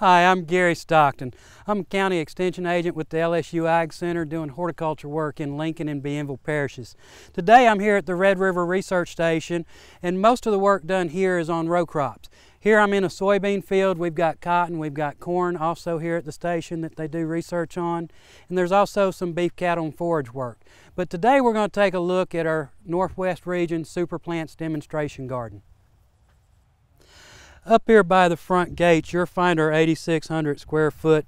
Hi, I'm Gary Stockton. I'm a county extension agent with the LSU AgCenter doing horticulture work in Lincoln and Bienville parishes. Today I'm here at the Red River Research Station and most of the work done here is on row crops. Here I'm in a soybean field, we've got cotton, we've got corn also here at the station that they do research on, and there's also some beef cattle and forage work. But today we're going to take a look at our Northwest Region Super Plants Demonstration Garden. Up here by the front gates, you'll find our 8,600 square foot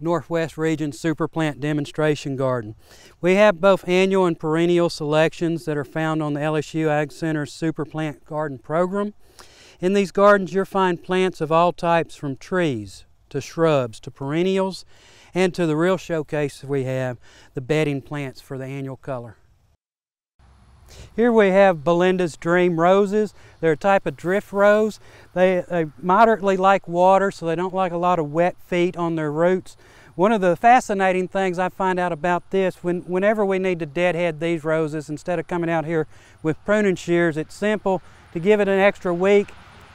Northwest Region Super Plant Demonstration Garden. We have both annual and perennial selections that are found on the LSU AgCenter's Super Plant Garden program. In these gardens, you'll find plants of all types from trees to shrubs to perennials and to the real showcase we have, the bedding plants for the annual color. Here we have Belinda's Dream Roses. They're a type of drift rose. They, they moderately like water, so they don't like a lot of wet feet on their roots. One of the fascinating things I find out about this, when, whenever we need to deadhead these roses, instead of coming out here with pruning shears, it's simple to give it an extra week.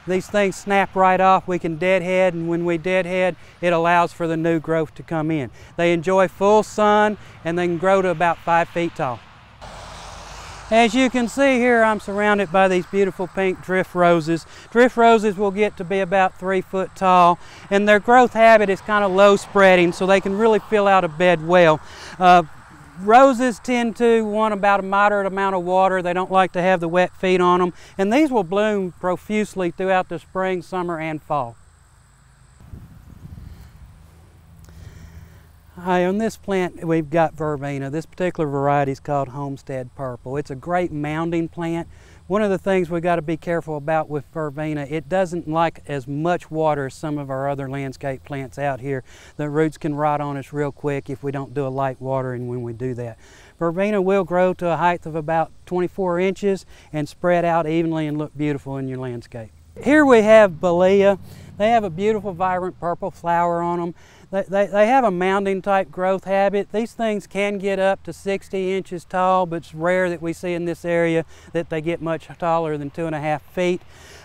These things snap right off. We can deadhead, and when we deadhead, it allows for the new growth to come in. They enjoy full sun, and they can grow to about five feet tall. As you can see here, I'm surrounded by these beautiful pink drift roses. Drift roses will get to be about three foot tall, and their growth habit is kind of low spreading, so they can really fill out a bed well. Uh, roses tend to want about a moderate amount of water. They don't like to have the wet feet on them, and these will bloom profusely throughout the spring, summer, and fall. Hi, on this plant we've got verbena. This particular variety is called Homestead Purple. It's a great mounding plant. One of the things we've got to be careful about with verbena, it doesn't like as much water as some of our other landscape plants out here. The roots can rot on us real quick if we don't do a light watering when we do that. Verbena will grow to a height of about 24 inches and spread out evenly and look beautiful in your landscape. Here we have Buddleia. They have a beautiful vibrant purple flower on them. They, they, have a mounding type growth habit. These things can get up to 60 inches tall, but it's rare that we see in this area that they get much taller than two and a half feet.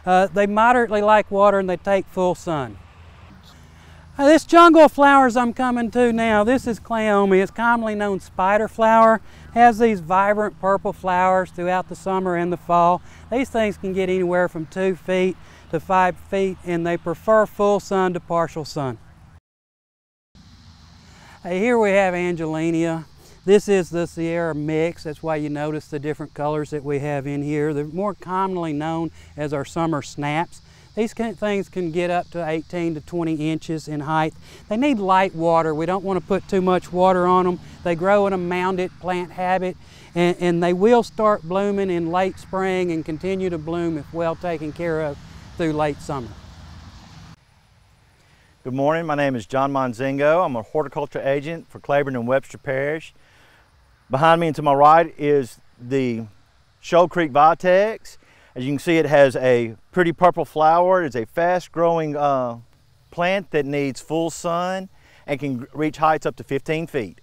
Uh, they moderately like water and they take full sun. Uh, this jungle of flowers I'm coming to now, this is cleome. It's commonly known spider flower. has these vibrant purple flowers throughout the summer and the fall. These things can get anywhere from two feet to five feet and they prefer full sun to partial sun. Here we have Angelonia. This is the Serena mix. That's why you notice the different colors that we have in here. They're more commonly known as our summer snaps. These things can get up to 18 to 20 inches in height. They need light water. We don't want to put too much water on them. They grow in a mounded plant habit and, and they will start blooming in late spring and continue to bloom if well taken care of through late summer. Good morning, my name is John Monzingo. I'm a horticulture agent for Claiborne and Webster Parish. Behind me and to my right is the Shoal Creek Vitex. As you can see, it has a pretty purple flower. It's a fast growing uh, plant that needs full sun and can reach heights up to 15 feet.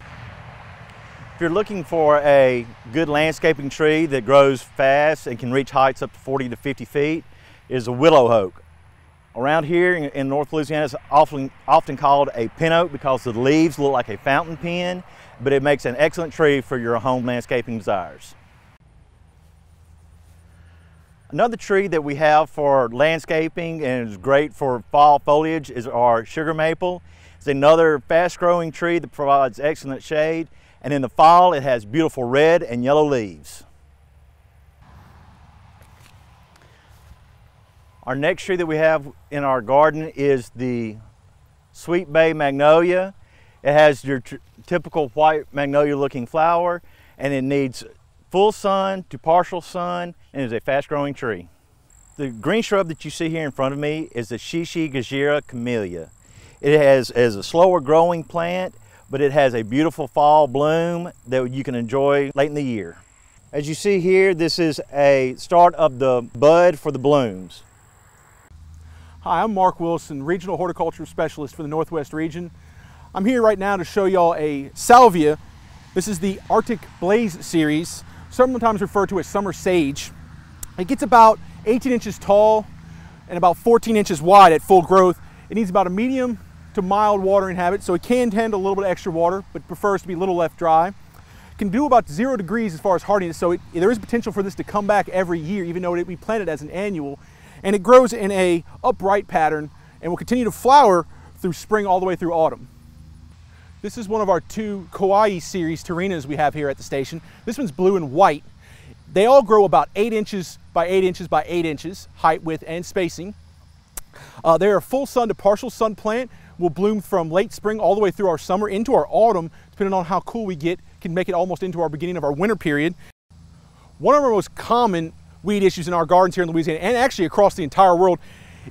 If you're looking for a good landscaping tree that grows fast and can reach heights up to 40 to 50 feet, is a willow oak. Around here in North Louisiana, it's often, often called a pin oak because the leaves look like a fountain pen, but it makes an excellent tree for your home landscaping desires. Another tree that we have for landscaping and is great for fall foliage is our sugar maple. It's another fast growing tree that provides excellent shade and in the fall it has beautiful red and yellow leaves. Our next tree that we have in our garden is the Sweet Bay Magnolia. It has your typical white magnolia looking flower and it needs full sun to partial sun and is a fast growing tree. The green shrub that you see here in front of me is the Shishi Gashira Camellia. It has is a slower growing plant, but it has a beautiful fall bloom that you can enjoy late in the year. As you see here, this is a start of the bud for the blooms. Hi, I'm Mark Wilson, Regional Horticulture Specialist for the Northwest region. I'm here right now to show y'all a salvia. This is the Arctic Blaze series, sometimes referred to as summer sage. It gets about 18 inches tall, and about 14 inches wide at full growth. It needs about a medium to mild watering habit, so it can handle a little bit of extra water, but prefers to be a little left dry. It can do about zero degrees as far as hardiness, so it, there is potential for this to come back every year, even though it, we planted as an annual. And it grows in a upright pattern and will continue to flower through spring all the way through autumn. This is one of our two Kauai series Torenias we have here at the station. This one's blue and white. They all grow about eight inches by eight inches by eight inches, height, width, and spacing. Uh, they're a full sun to partial sun plant, will bloom from late spring all the way through our summer into our autumn, depending on how cool we get, can make it almost into our beginning of our winter period. One of our most common weed issues in our gardens here in Louisiana and actually across the entire world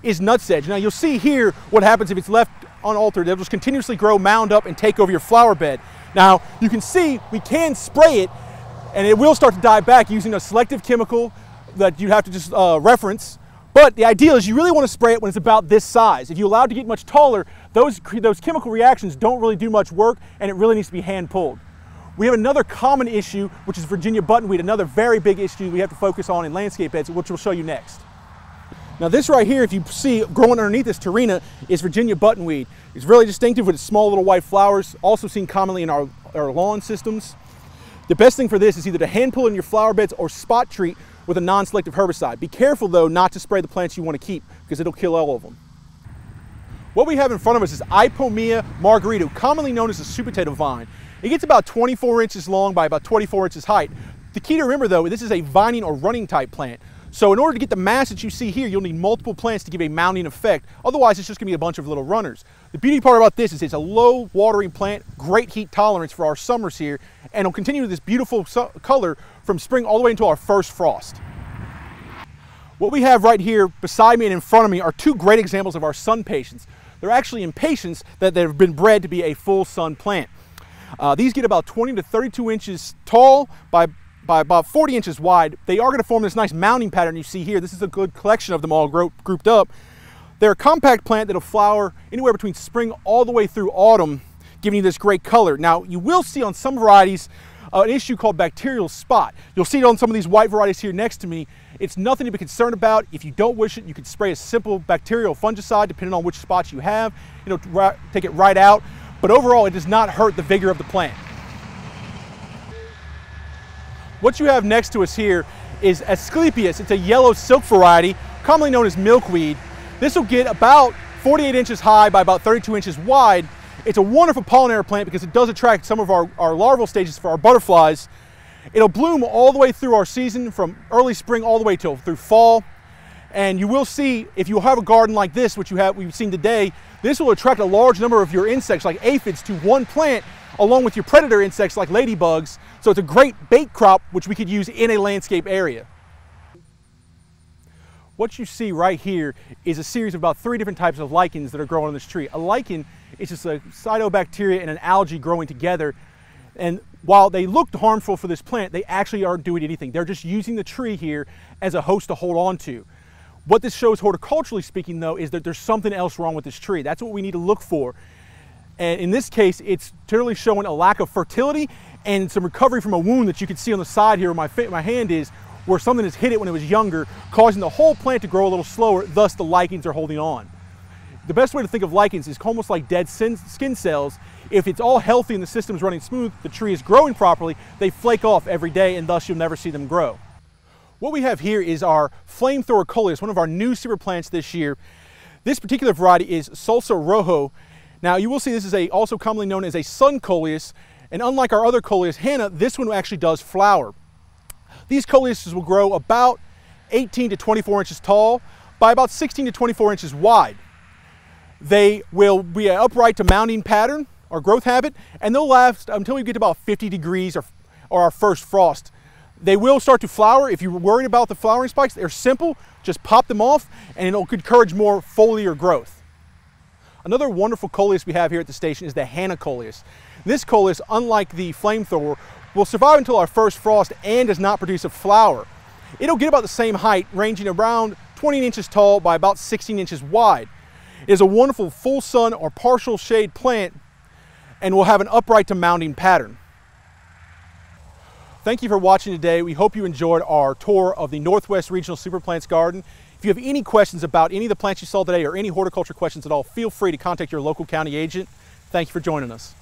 is nutsedge. Now you'll see here what happens if it's left unaltered. It'll just continuously grow, mound up, and take over your flower bed. Now you can see we can spray it and it will start to die back using a selective chemical that you have to just uh, reference but the idea is you really want to spray it when it's about this size. If you allow it to get much taller, those, those chemical reactions don't really do much work and it really needs to be hand pulled. We have another common issue, which is Virginia buttonweed, another very big issue we have to focus on in landscape beds, which we'll show you next. Now this right here, if you see growing underneath this Torenia, is Virginia buttonweed. It's really distinctive with its small little white flowers, also seen commonly in our, our lawn systems. The best thing for this is either to hand pull in your flower beds or spot treat with a non-selective herbicide. Be careful though not to spray the plants you want to keep because it'll kill all of them. What we have in front of us is Ipomoea margaritum, commonly known as the sweet potato vine. It gets about 24 inches long by about 24 inches height. The key to remember though, this is a vining or running type plant. So in order to get the mass that you see here, you'll need multiple plants to give a mounting effect. Otherwise, it's just gonna be a bunch of little runners. The beauty part about this is it's a low watering plant, great heat tolerance for our summers here, and it'll continue this beautiful color from spring all the way until our first frost. What we have right here beside me and in front of me are two great examples of our SunPatiens. They're actually impatiens that have been bred to be a full sun plant. Uh, these get about 20 to 32 inches tall by, by about 40 inches wide. They are going to form this nice mounding pattern you see here. This is a good collection of them all grouped up. They're a compact plant that'll flower anywhere between spring all the way through autumn, giving you this great color. Now, you will see on some varieties uh, an issue called bacterial spot. You'll see it on some of these white varieties here next to me. It's nothing to be concerned about. If you don't wish it, you can spray a simple bacterial fungicide depending on which spots you have. You know, take it right out. But overall, it does not hurt the vigor of the plant. What you have next to us here is Asclepias. It's a yellow silk variety, commonly known as milkweed. This will get about 48 inches high by about 32 inches wide it's a wonderful pollinator plant because it does attract some of our, our larval stages for our butterflies. It'll bloom all the way through our season from early spring all the way till through fall. And you will see, if you have a garden like this, which you have, we've seen today, this will attract a large number of your insects like aphids to one plant along with your predator insects like ladybugs. So it's a great bait crop which we could use in a landscape area. What you see right here is a series of about three different types of lichens that are growing on this tree. A lichen is just a cyanobacteria and an algae growing together. And while they looked harmful for this plant, they actually aren't doing anything. They're just using the tree here as a host to hold on to. What this shows horticulturally speaking though is that there's something else wrong with this tree. That's what we need to look for. And in this case, it's clearly showing a lack of fertility and some recovery from a wound that you can see on the side here where my, my hand is, where something has hit it when it was younger, causing the whole plant to grow a little slower, thus the lichens are holding on. The best way to think of lichens is almost like dead skin cells. If it's all healthy and the system's running smooth, the tree is growing properly, they flake off every day and thus you'll never see them grow. What we have here is our flamethrower coleus, one of our new super plants this year. This particular variety is Salsa Rojo. Now you will see this is a, also commonly known as a sun coleus, and unlike our other coleus, Henna, this one actually does flower. These coleuses will grow about 18 to 24 inches tall by about 16 to 24 inches wide. They will be an upright to mounding pattern or growth habit, and they'll last until we get to about 50 degrees or, or our first frost. They will start to flower. If you're worried about the flowering spikes, they're simple. Just pop them off, and it'll encourage more foliar growth. Another wonderful coleus we have here at the station is the Henna coleus. This coleus, unlike the flamethrower, will survive until our first frost and does not produce a flower. It'll get about the same height, ranging around 20 inches tall by about 16 inches wide. It is a wonderful full sun or partial shade plant and will have an upright to mounding pattern. Thank you for watching today. We hope you enjoyed our tour of the Northwest Regional Super Plants Garden. If you have any questions about any of the plants you saw today or any horticulture questions at all, feel free to contact your local county agent. Thank you for joining us.